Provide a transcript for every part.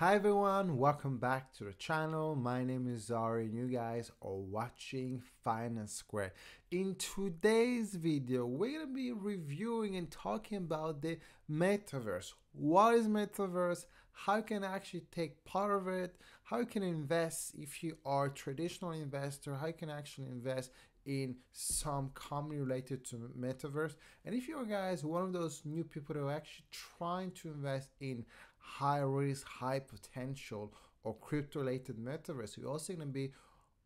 Hi everyone, welcome back to the channel. My name is Zari and you guys are watching Finance Square. In today's video, we're to be reviewing and talking about the metaverse. What is metaverse? How you can actually take part of it? How you can invest if you are a traditional investor? How you can actually invest in some company related to metaverse and if you're guys one of those new people who are actually trying to invest in high risk high potential or crypto related metaverse we're also going to be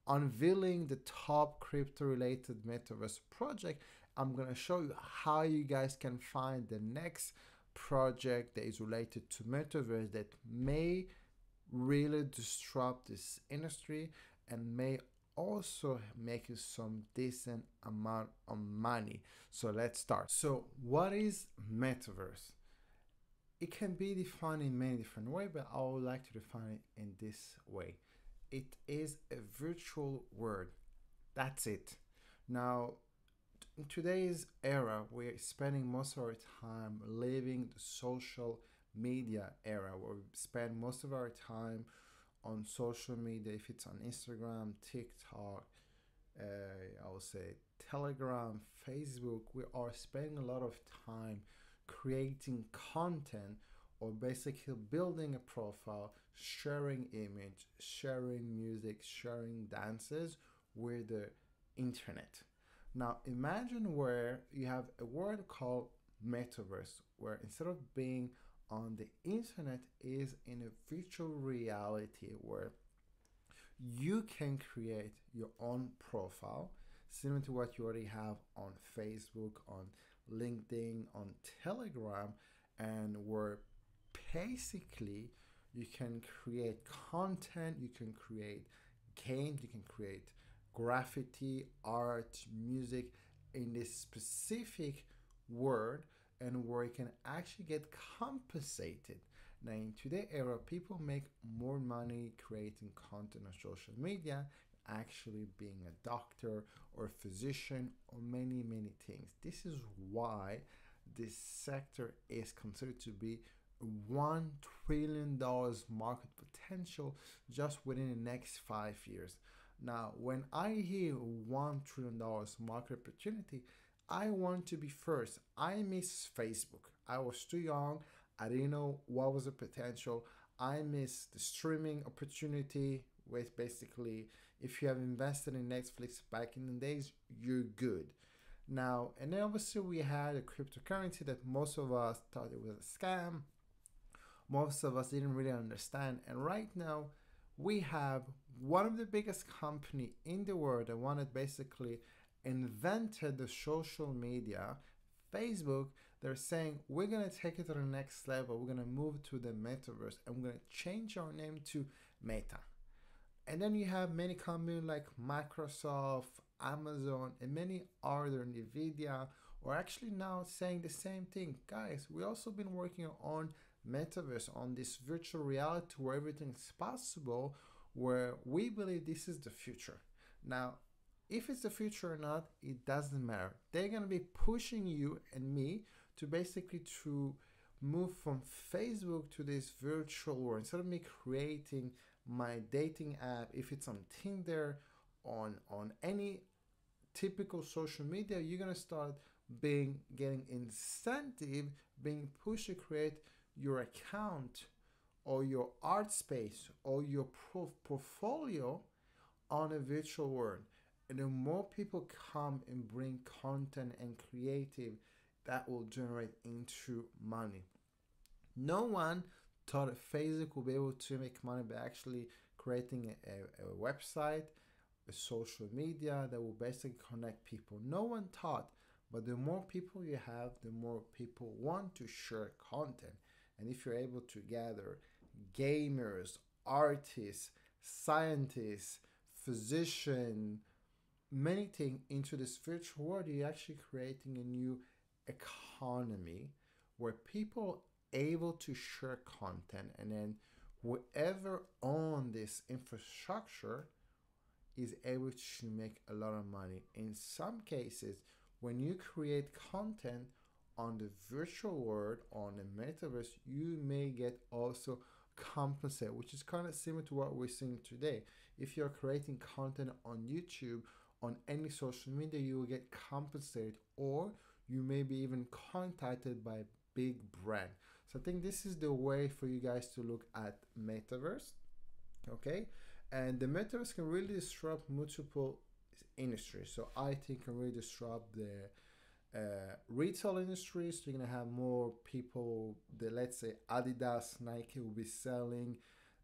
unveiling the top crypto related metaverse project i'm going to show you how you guys can find the next project that is related to metaverse that may really disrupt this industry and may also making some decent amount of money. So let's start. So what is metaverse? It can be defined in many different ways, but I would like to define it in this way. It is a virtual world. That's it. Now, in today's era, we're spending most of our time living the social media era where we spend most of our time on social media, if it's on Instagram, TikTok, uh, I would say Telegram, Facebook, we are spending a lot of time creating content or basically building a profile, sharing image, sharing music, sharing dances with the internet. Now imagine where you have a word called metaverse, where instead of being on the internet is in a virtual reality where you can create your own profile similar to what you already have on Facebook, on LinkedIn, on Telegram, and where basically you can create content, you can create games, you can create graffiti, art, music in this specific word and where you can actually get compensated. Now, in today's era, people make more money creating content on social media, actually being a doctor or a physician or many, many things. This is why this sector is considered to be $1 trillion market potential just within the next five years. Now, when I hear $1 trillion market opportunity, I want to be first. I miss Facebook. I was too young. I didn't know what was the potential. I miss the streaming opportunity, with basically, if you have invested in Netflix back in the days, you're good. Now, and then obviously we had a cryptocurrency that most of us thought it was a scam. Most of us didn't really understand. And right now, we have one of the biggest company in the world the one that basically invented the social media, Facebook, they're saying we're going to take it to the next level. We're going to move to the metaverse and we're going to change our name to Meta. And then you have many companies like Microsoft, Amazon, and many other Nvidia are actually now saying the same thing. Guys, we also been working on metaverse, on this virtual reality where everything is possible, where we believe this is the future. Now, if it's the future or not, it doesn't matter. They're gonna be pushing you and me to basically to move from Facebook to this virtual world. Instead of me creating my dating app, if it's on Tinder, on on any typical social media, you're gonna start being getting incentive, being pushed to create your account or your art space or your portfolio on a virtual world. And the more people come and bring content and creative that will generate into money. No one thought facebook would be able to make money by actually creating a, a website a social media that will basically connect people. No one thought but the more people you have the more people want to share content. And if you're able to gather gamers artists scientists physicians many things into this virtual world, you're actually creating a new economy where people able to share content and then whoever own this infrastructure is able to make a lot of money. In some cases, when you create content on the virtual world, on the metaverse, you may get also compensate, which is kind of similar to what we're seeing today. If you're creating content on YouTube, on any social media, you will get compensated, or you may be even contacted by a big brand. So I think this is the way for you guys to look at metaverse. Okay, and the metaverse can really disrupt multiple industries. So I think can really disrupt the uh, retail industry. So you're gonna have more people. The let's say Adidas, Nike will be selling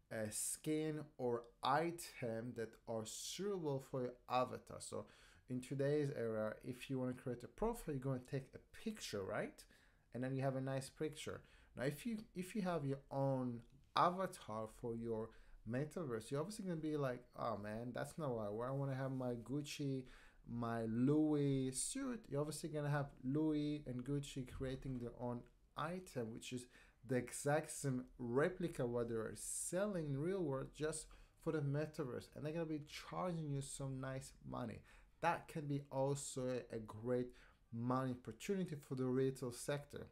a skin or item that are suitable for your avatar. So in today's era, if you want to create a profile, you're going to take a picture, right? And then you have a nice picture. Now, if you if you have your own avatar for your metaverse, you're obviously gonna be like, oh man, that's not what I want. I want to have my Gucci, my Louis suit. You're obviously gonna have Louis and Gucci creating their own item, which is the exact same replica what they're selling in real world just for the metaverse and they're to be charging you some nice money that can be also a great money opportunity for the retail sector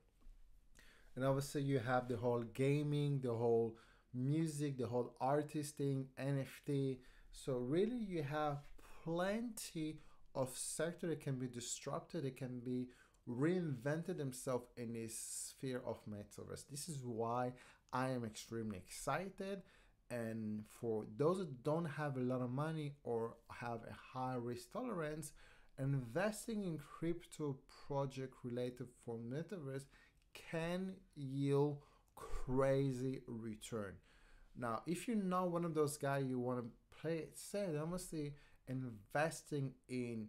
and obviously you have the whole gaming the whole music the whole artisting nft so really you have plenty of sector that can be disrupted it can be reinvented themselves in this sphere of metaverse. This is why i am extremely excited. And for those that don't have a lot of money or have a high risk tolerance investing in crypto project related for metaverse can yield crazy return. Now if you're not one of those guys you want to play it safe honestly investing in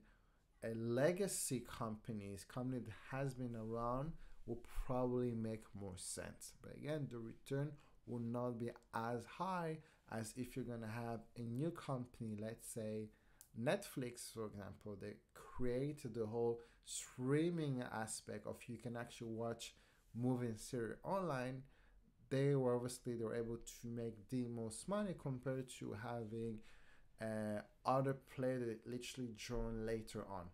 a legacy companies company that has been around will probably make more sense. But again the return will not be as high as if you're going to have a new company let's say netflix for example they created the whole streaming aspect of you can actually watch movie and series online they were obviously they were able to make the most money compared to having uh, other player that literally join later on.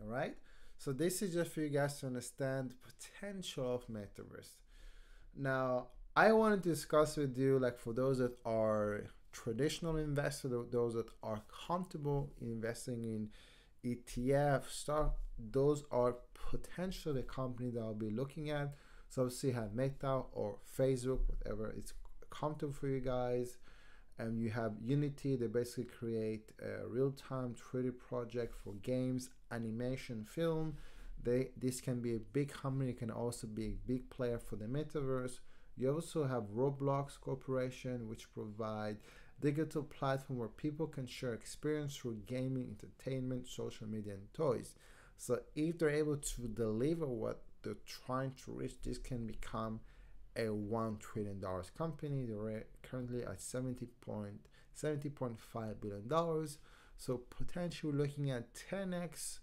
All right so this is just for you guys to understand the potential of metaverse. Now I want to discuss with you, like for those that are traditional investors, those that are comfortable investing in ETF stock, those are potentially companies that I'll be looking at. So obviously have Meta or Facebook, whatever it's comfortable for you guys. And you have Unity, they basically create a real-time 3D project for games, animation, film. They this can be a big company, it can also be a big player for the metaverse. You also have Roblox Corporation, which provide digital platform where people can share experience through gaming, entertainment, social media, and toys. So if they're able to deliver what they're trying to reach, this can become a one trillion dollars company. They're currently at 70 point, 70.5 billion dollars. So potentially looking at 10x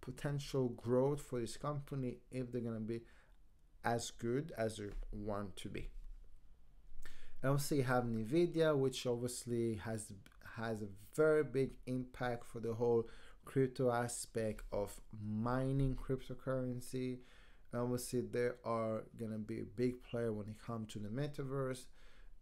potential growth for this company if they're gonna be as good as you want to be. And also you have NVIDIA, which obviously has has a very big impact for the whole crypto aspect of mining cryptocurrency. And obviously they are gonna be a big player when it comes to the metaverse.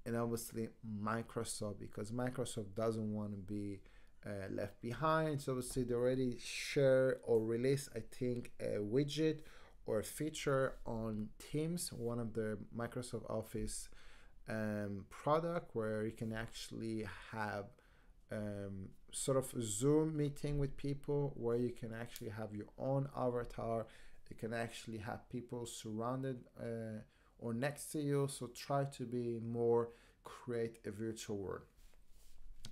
And obviously Microsoft, because Microsoft doesn't want to be uh, left behind. So obviously they already share or release, I think, a widget or a feature on Teams, one of the Microsoft Office um, product where you can actually have um, sort of a Zoom meeting with people where you can actually have your own avatar. You can actually have people surrounded uh, or next to you. So try to be more create a virtual world.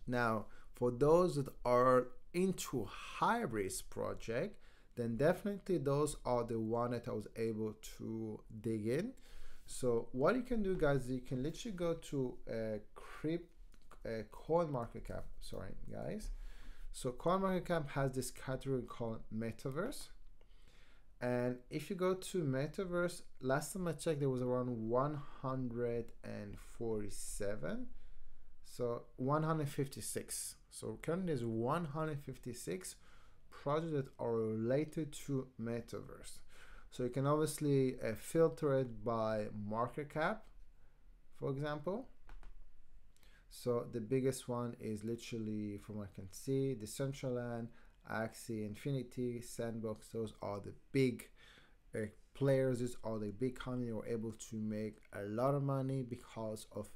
Now, for those that are into hybrids project, then definitely those are the one that I was able to dig in. So what you can do guys, you can literally go to a crypt, a coin market cap, sorry guys. So coin market cap has this category called metaverse. And if you go to metaverse, last time I checked, there was around 147. So 156. So currently there's 156 projects that are related to metaverse. So you can obviously uh, filter it by market cap. for example. So the biggest one is literally, from what I can see, the Central Decentraland, Axie, Infinity, Sandbox. Those are the big uh, players. These are the big companies who are able to make a lot of money because of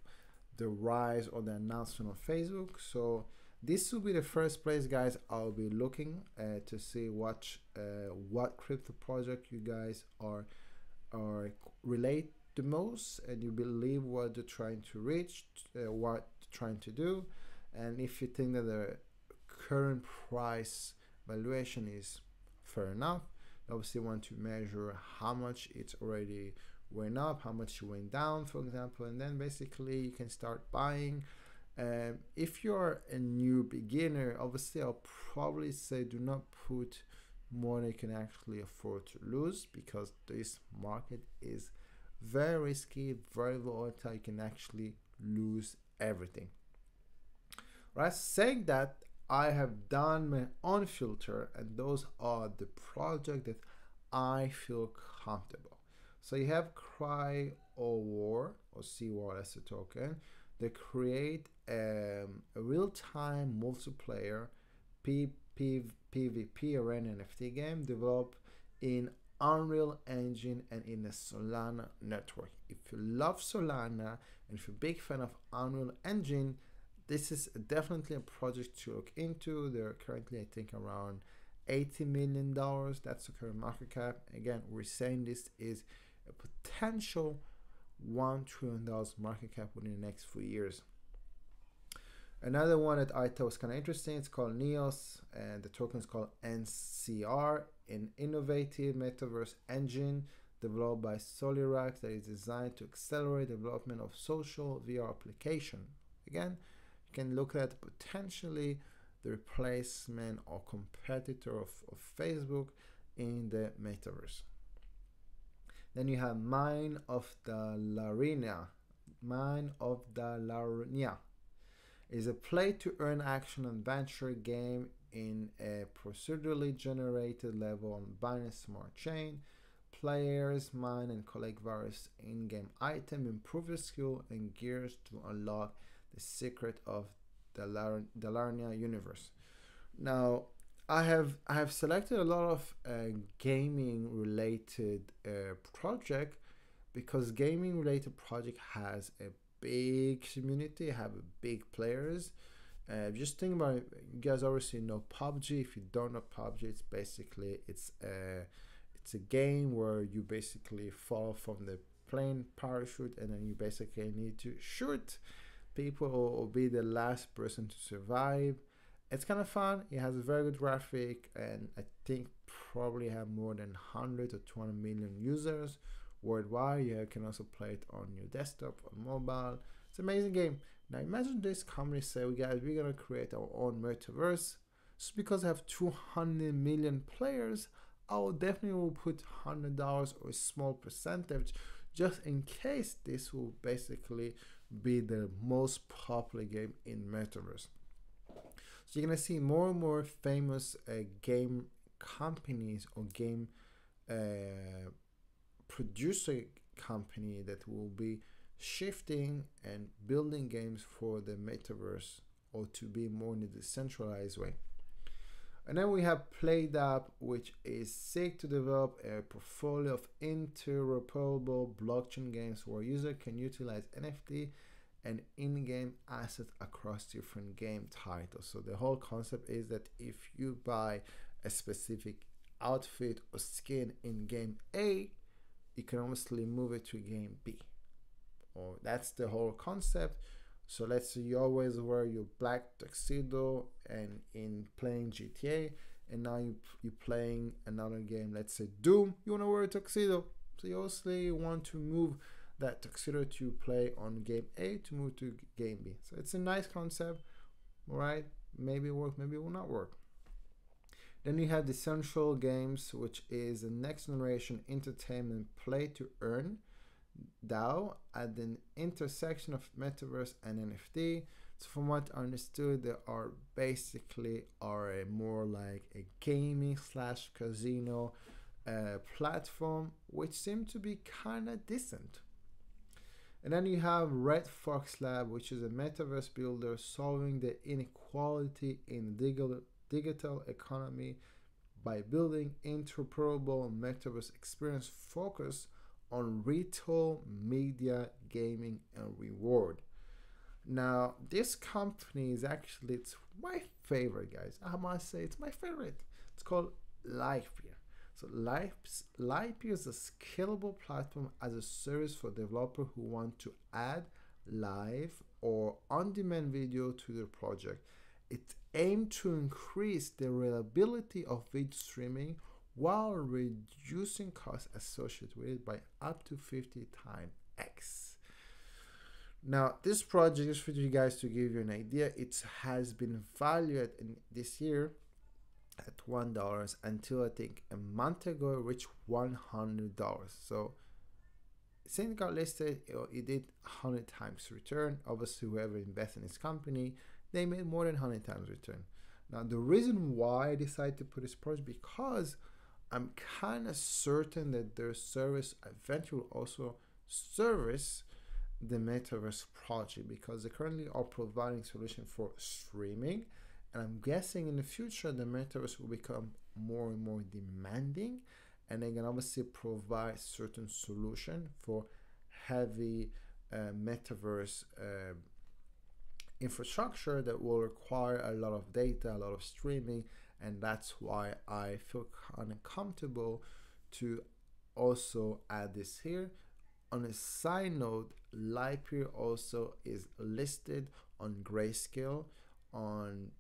the rise or the announcement on Facebook. So this will be the first place, guys. I'll be looking uh, to see what uh, what crypto project you guys are are relate the most, and you believe what they're trying to reach, uh, what trying to do, and if you think that the current price valuation is fair enough, obviously want to measure how much it's already went up, how much it went down, for example, and then basically you can start buying. Um, if you're a new beginner, obviously I'll probably say do not put more than you can actually afford to lose because this market is very risky, very volatile. You can actually lose everything. Right, saying that I have done my own filter and those are the project that I feel comfortable. So you have Cry or War or C War as a token. They create a real-time multiplayer P P PvP arena NFT game developed in Unreal Engine and in the Solana network. If you love Solana and if you're a big fan of Unreal Engine, this is definitely a project to look into. They're currently, I think, around $80 million. That's the current market cap. Again, we're saying this is a potential $1 trillion market cap within the next few years. Another one that I thought was kind of interesting, it's called NEOS, and the token is called NCR, an innovative metaverse engine developed by Solirax that is designed to accelerate development of social VR application. Again, you can look at potentially the replacement or competitor of, of Facebook in the metaverse. Then you have Mine of Dalarnia. Mine of Dalarnia is a play to earn action adventure game in a procedurally generated level on Binance Smart Chain. Players mine and collect various in-game items, improve your skill and gears to unlock the secret of the, Lar- Dalarnia universe. Now, I have I have selected a lot of uh, gaming related uh, project because gaming related project has a big community, have big players. Uh, just think about it. You guys obviously know PUBG. If you don't know PUBG, it's basically it's a it's a game where you basically fall from the plane parachute and then you basically need to shoot people or, or be the last person to survive. It's kind of fun. It has a very good graphic and I think probably have more than 100 or 200 million users worldwide. You can also play it on your desktop, on mobile. It's an amazing game. Now imagine this company say, "We guys, we're gonna create our own metaverse." Just because I have 200 million players, I will definitely will put hundred dollars or a small percentage, just in case this will basically be the most popular game in metaverse. So you're gonna see more and more famous uh, game companies or game uh, producer company that will be shifting and building games for the metaverse or to be more in a decentralized way. And then we have PlayDApp, which is seek to develop a portfolio of interoperable blockchain games where user can utilize NFT and in-game asset across different game titles. So the whole concept is that if you buy a specific outfit or skin in game A, you can obviously move it to game B. Or that's the whole concept. So let's say you always wear your black tuxedo and in playing GTA, and now you you playing another game. Let's say Doom. You want to wear a tuxedo, so you obviously want to move that tuxedo to play on game A to move to game B. So it's a nice concept, right? Maybe it work, maybe it will not work. Then you have Decentral Games, which is a next generation entertainment play to earn DAO at the intersection of metaverse and NFT. So from what I understood, they are basically are more like a gaming slash casino uh, platform, which seem to be kind of decent. And then you have Red Fox Lab, which is a metaverse builder solving the inequality in digital digital economy by building interoperable metaverse experience focused on retail, media, gaming, and reward. Now, this company is actually it's my favorite, guys. I must say it's my favorite. It's called Livepeer. So Livepeer is a scalable platform as a service for developers who want to add live or on-demand video to their project. It aimed to increase the reliability of video streaming while reducing costs associated with it by up to 50 times X. Now, this project is for you guys to give you an idea. It has been valued in this year at one dollars until I think a month ago it reached one hundred dollars. So since it got listed, it did hundred times return. Obviously, whoever invested in this company, they made more than hundred times return. Now, the reason why I decided to put this project because I'm kind of certain that their service eventually will also service the metaverse project because they currently are providing solution for streaming and i'm guessing in the future the metaverse will become more and more demanding. And they can obviously provide certain solution for heavy uh, metaverse uh, infrastructure that will require a lot of data a lot of streaming. And that's why i feel kind of comfortable to also add this here. On a side note, Livepeer also is listed on Grayscale, on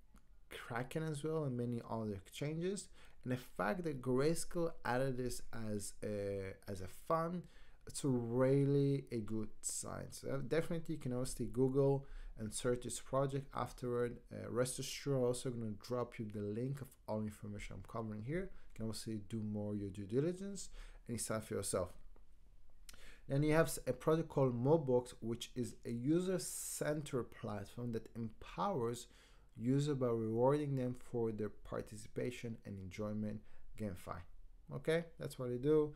Kraken as well, and many other exchanges. And the fact that Grayscale added this as a as a fund, it's really a good sign. So definitely you can also Google and search this project afterward. Uh, rest assured, also going to drop you the link of all information I'm covering here. You can also do more your due diligence and decide for yourself. Then you have a product called Mobox, which is a user-centered platform that empowers users by rewarding them for their participation and enjoyment GameFi. Okay, that's what they do.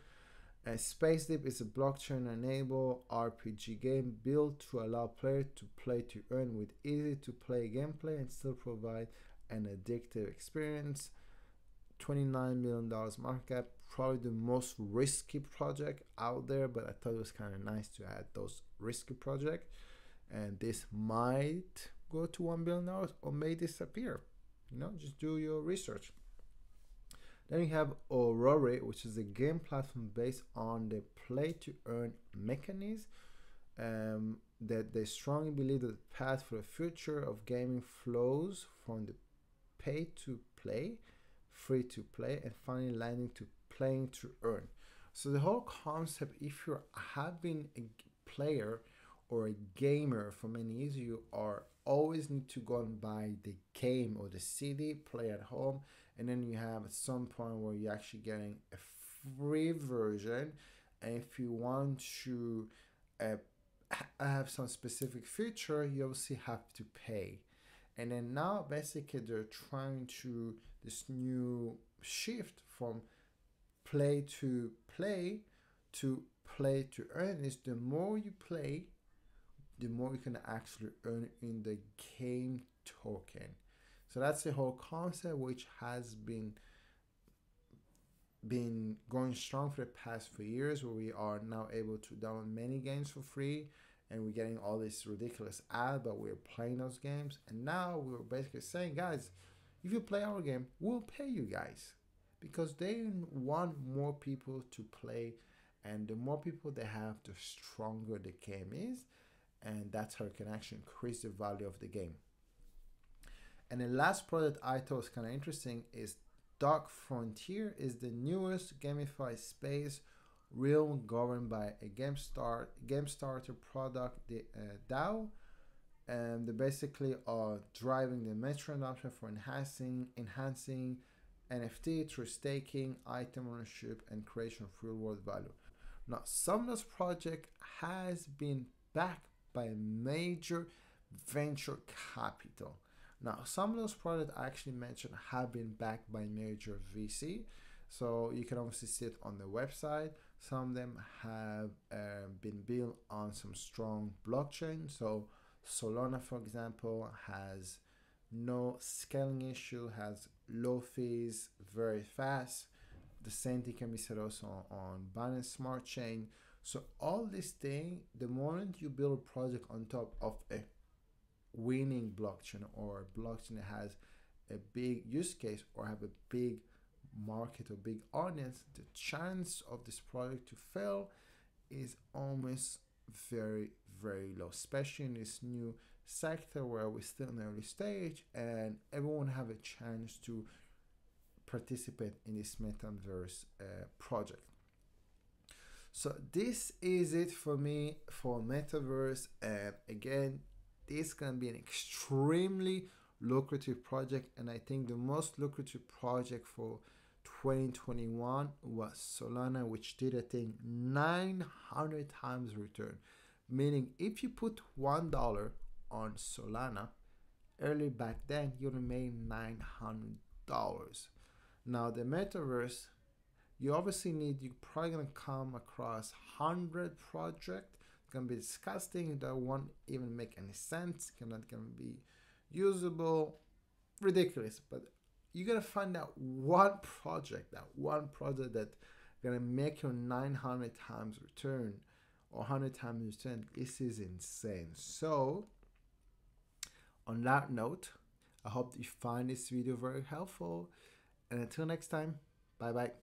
Uh, Space Deep is a blockchain-enabled RPG game built to allow players to play to earn with easy-to-play gameplay and still provide an addictive experience. $29 million market cap, probably the most risky project out there, but I thought it was kind of nice to add those risky projects. And this might go to $1 billion or may disappear. You know, just do your research. Then you have Aurory, which is a game platform based on the play to earn mechanism. Um, that they strongly believe that the path for the future of gaming flows from the pay to play free to play and finally landing to playing to earn. So the whole concept, if you have been a player or a gamer for many years, you are always need to go and buy the game or the CD, play at home, and then you have at some point where you're actually getting a free version. And if you want to uh, have some specific feature, you obviously have to pay. And then now basically they're trying to this new shift from play to play to play to earn is the more you play, the more you can actually earn in the game token. So that's the whole concept which has been been going strong for the past few years where we are now able to download many games for free and we're getting all this ridiculous ad but we're playing those games. And now we're basically saying guys if you play our game we'll pay you guys. Because they want more people to play and the more people they have the stronger the game is and that's how it can actually increase the value of the game. And the last product i thought was kind of interesting is dark frontier is the newest gamified space real governed by a game start game starter product the uh, dao. And they basically are driving the metro adoption for enhancing enhancing nft through staking item ownership and creation of real world value. Now some of this project has been backed by a major venture capital now some of those products i actually mentioned have been backed by major vc so you can obviously see it on the website Some of them have uh, been built on some strong blockchain. So Solana, for example, has no scaling issue, has low fees, very fast. The same thing can be said also on Binance Smart Chain. So all this thing, the moment you build a project on top of a winning blockchain or blockchain that has a big use case or have a big market or big audience, the chance of this project to fail is almost very, very low, especially in this new sector where we're still in the early stage and everyone have a chance to participate in this metaverse uh, project. So this is it for me for metaverse and again this can be an extremely lucrative project and I think the most lucrative project for 2021 was Solana which did I think 900 times return. Meaning if you put one dollar on Solana early back then you made 900 dollars. Now the metaverse you obviously need you're probably gonna come across 100 project it's gonna be disgusting that won't even make any sense cannot gonna be usable ridiculous but you gotta find out one project that one project that gonna make your 900 times return or 100 times return this is insane. So on that note i hope you find this video very helpful and until next time bye bye